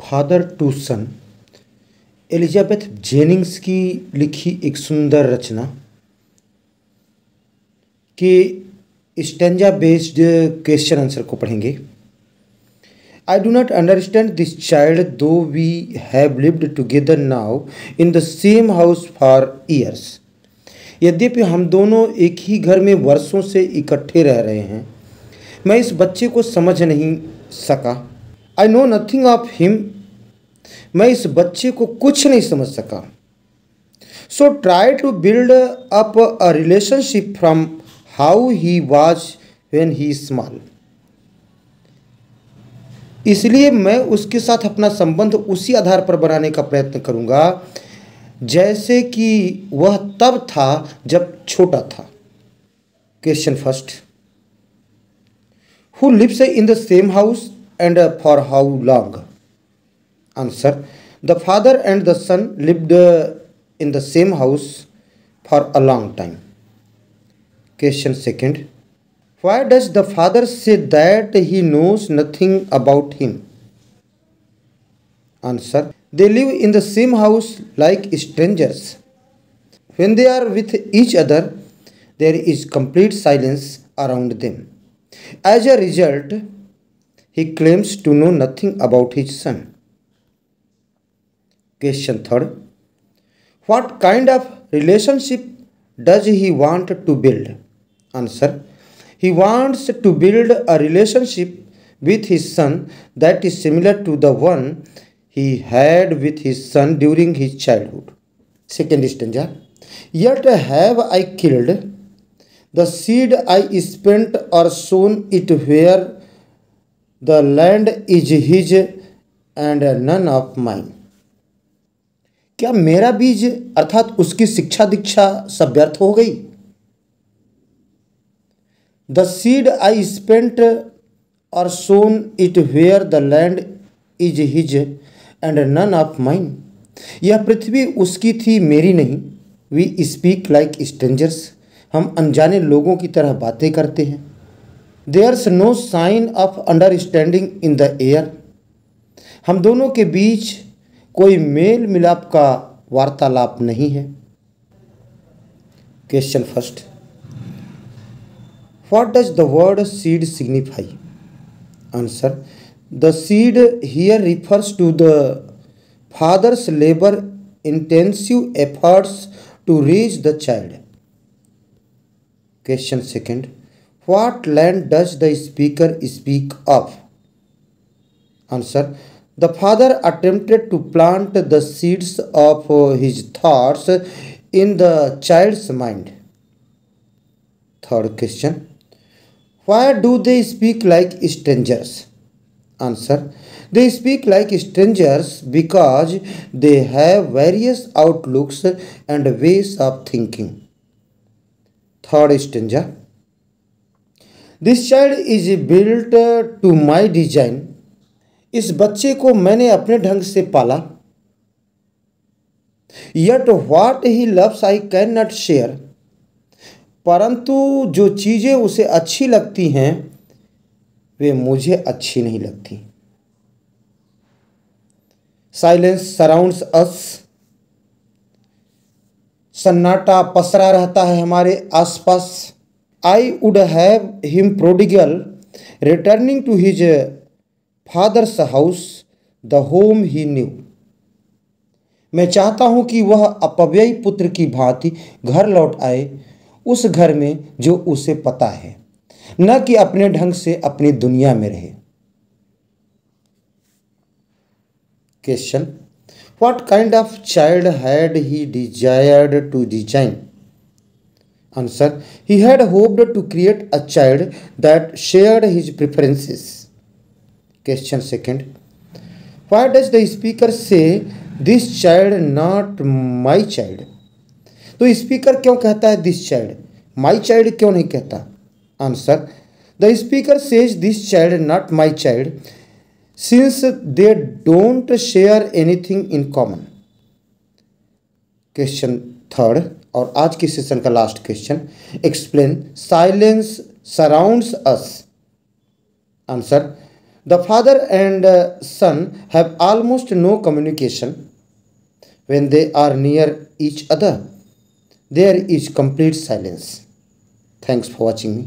Father to son, Elizabeth Jennings की लिखी एक सुंदर रचना के स्टेंजा बेस्ड क्वेश्चन आंसर को पढ़ेंगे। I do not understand this child though we have lived together now in the same house for years यद्यपि हम दोनों एक ही घर में वर्षों से इकट्ठे रह रहे हैं, मैं इस बच्चे को समझ नहीं सका। I know nothing of him मैं इस बच्चे को कुछ नहीं समझ सका। So try to build up a relationship from how he was when he small इसलिए मैं उसके साथ अपना संबंध उसी आधार पर बनाने का प्रयत्न करूँगा, जैसे कि वह तब था जब छोटा था। Question first who lives in the same house and uh, for how long? Answer The father and the son lived uh, in the same house for a long time. Question second Why does the father say that he knows nothing about him? Answer They live in the same house like strangers. When they are with each other, there is complete silence around them. As a result, he claims to know nothing about his son. Question third What kind of relationship does he want to build? Answer he wants to build a relationship with his son that is similar to the one he had with his son during his childhood. Second stanza. Yet have I killed the seed I spent or sown it where the land is his and none of mine क्या मेरा बीज अर्थात उसकी शिक्षा दीक्षा सब व्यर्थ हो गई? द सीड आई स्पेंट और sown it where the land is his and none of mine यह पृथ्वी उसकी थी, मेरी नहीं। वी स्पीक लाइक स्ट्रेंजर्स हम अनजाने लोगों की तरह बातें करते हैं। There's no sign of understanding in the air हम दोनों के बीच कोई मेल मिलाप का वार्तालाप नहीं है। Question first what does the word seed signify answer the seed here refers to the father's labour intensive efforts to reach the child question second What land does the speaker speak of? Answer The father attempted to plant the seeds of his thoughts in the child's mind. Third question why do they speak like strangers? Answer They speak like strangers because they have various outlooks and ways of thinking. Third stanza This child is built to my design इस बच्चे को मैंने अपने ढंग से पाला। Yet he loves I can not share परंतु जो चीज़ें उसे अच्छी लगती हैं, वे मुझे अच्छी नहीं लगती। साइलेंस सराउंड्स अस सन्नाटा पसरा रहता है हमारे आसपास। I would have him prodigal returning to his father's house the home he knew मैं चाहता हूँ कि वह अपव्ययी पुत्र की भांति घर लौट आए, उस घर में जो उसे पता है, न कि अपने ढंग से अपनी दुनिया में रहे। Question what kind of child had he desired to design answer he had hoped to create a child that shared his preferences question second why does the speaker say this child not my child तो speaker क्यों कहता है this child my child क्यों नहीं कहता answer the speaker says this child not my child since they don't share anything in common question third और आज के सेशन का last question explain silence surround us answer the father and son have almost no communication when they are near each other there is complete silence thanks for watching me